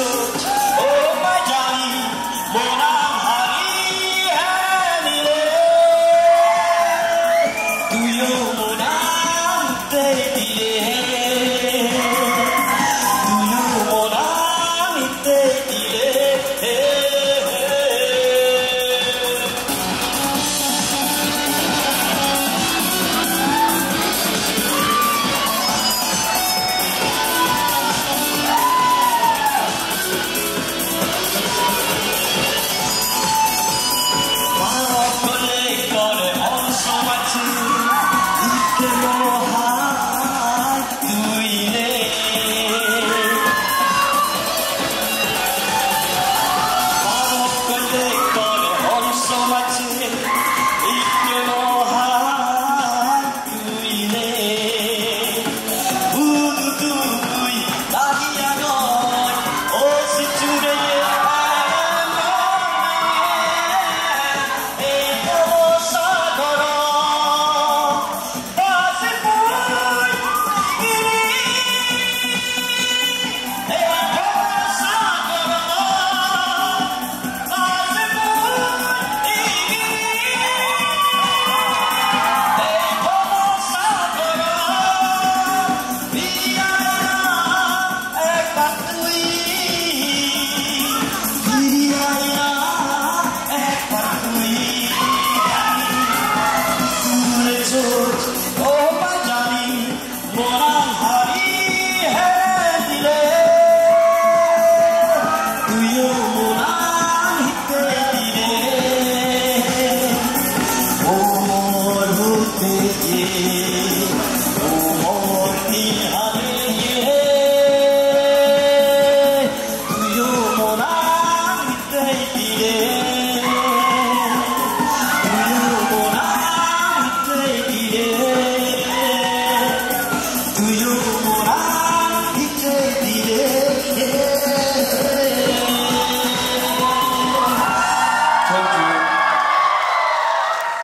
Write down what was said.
Oh, my darling, yeah.